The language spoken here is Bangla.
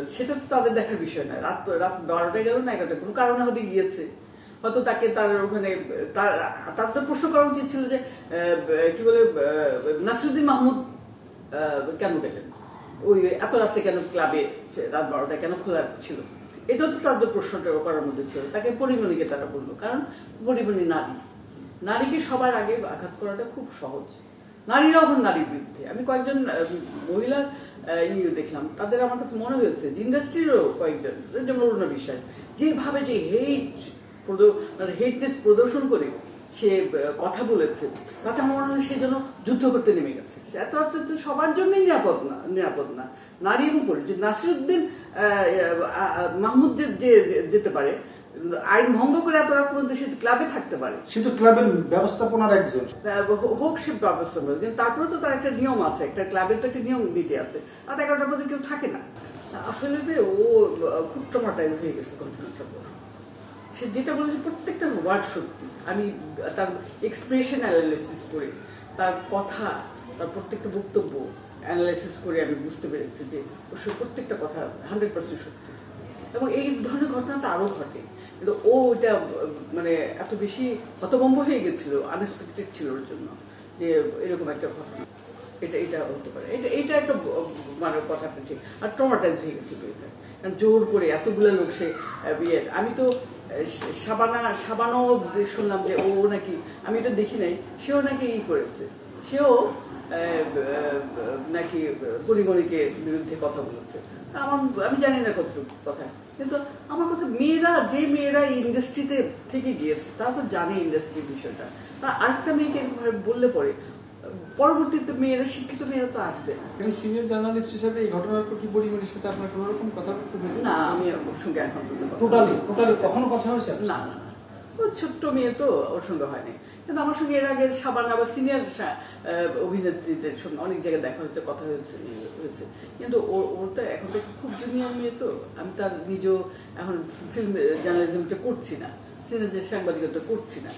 সেটা তো তাদের দেখার বিষয় না। রাত রাত বারোটায় গেল না এগারোটা কোনো কারণে হতে গিয়েছে। হয়তো তাকে তার ওখানে তার তার তো প্রশ্ন করা উচিত ছিল যে কি বলে নাসিরুদ্দিন মাহমুদ কেন গেলেন? ওই এত রাতে কেন ক্লাবে রাত বারোটায় কেন খোলা ছিল? এটাও তো তাদের প্রশ্নটা করার মধ্যে ছিল। তাকে পরিমণিকে তারা বলল, কারণ পরিমণি নারী। নারীকে সবার আগে আঘাত করাটা খুব সহজ। নারীরা এখন নারীর বিরুদ্ধে। আমি কয়েকজন মহিলার ইয়ে দেখলাম। তাদের আমার কাছে মনে হয়েছে যে ইন্ডাস্ট্রিরও কয়েকজন যেমন অরুণা বিশ্বাস, যেভাবে যে হেট মানে হেটনেস প্রদর্শন করে সে কথা বলেছে, তাতে আমার মনে হয় সে জন্য যুদ্ধ করতে নেমে গেছে। এত অর্থ তো সবার জন্যই নিরাপদ না নিরাপদ না। নারী এবং পুরুষ, যে নাসিরুদ্দিন মাহমুদ যে- যেতে পারে আইন ভঙ্গ করে রাত পর্যন্ত সে ক্লাবে থাকতে পারে সে তো ক্লাবের ব্যবস্থাপনার একজন। হোক সে ব্যবস্থা করে কিন্তু তারপরে তো তার একটা নিয়ম আছে একটা ক্লাবের তো একটা নিয়ম নীতি আছে। রাত এগারোটার মধ্যে কেউ থাকে না। আসলে ও খুব টমাটাইজ হয়ে গেছে ঘটনাটা পর। সে যেটা বলেছে প্রত্যেকটা ওয়ার্ড সত্যি। আমি তার এক্সপ্রেশন অ্যানালাইসিস করে তার কথা তার প্রত্যেকটা বক্তব্য অ্যানালাইসিস করে আমি বুঝতে পেরেছি যে ও সে প্রত্যেকটা কথা হান্ড্রেড পার্সেন্ট সত্যি। এবং এই ধরনের ঘটনা তো আরও ঘটে। কিন্তু ও এটা মানে এত বেশি হতভম্ব হয়ে গেছিল আনএক্সপেক্টেড ছিল ওর জন্য, যে এরকম একটা ঘটনা। এটা এটা হতে পারে। এটা এটা একটা মানে কথাটা ঠিক, আর ট্রমাটাইজ হয়ে গেছিল এটা। জোর করে এতগুলো লোক সে বিয়ে আমি তো সাবানা, সাবানাও শুনলাম যে ও নাকি, আমি এটা দেখি নাই, সেও নাকি ই করেছে। সেও নাকি পরিমণিকে বিরুদ্ধে কথা বলেছে? আমার আমি জানি না কতটুকু কথা। কিন্তু আমার কথা মেয়েরা যে মেয়েরা ইন্ডাস্ট্রিতে থেকে গিয়েছে তারা তো জানে ইন্ডাস্ট্রির বিষয়টা। তা আরেকটা মেয়েকে এরকম ভাবে বললে পরে পরবর্তীতে মেয়েরা শিক্ষিত মেয়েরা তো আসবে না। সিনিয়র জার্নালিস্ট হিসেবে এই ঘটনার উপর কি পরিমাণের সাথে আপনার কোনো রকম কথা বলতে না আমি সঙ্গে এখন টোটালি টোটালি কখনো কথা হয়েছে না না। ছোট্ট মেয়ে তো ওর সঙ্গে হয়নি। কিন্তু আমার সঙ্গে এর আগে সাবান আবার সিনিয়র অভিনেত্রীদের সঙ্গে অনেক জায়গায় দেখা হচ্ছে কথা হয়েছে ইয়ে হয়েছে। কিন্তু ওর ওর তো এখন তো খুব জুনিয়র মেয়ে তো। আমি তার নিজেও এখন ফিল্ম জার্নালিজমটা করছি না। সিনিয়র সাংবাদিকতা করছি না।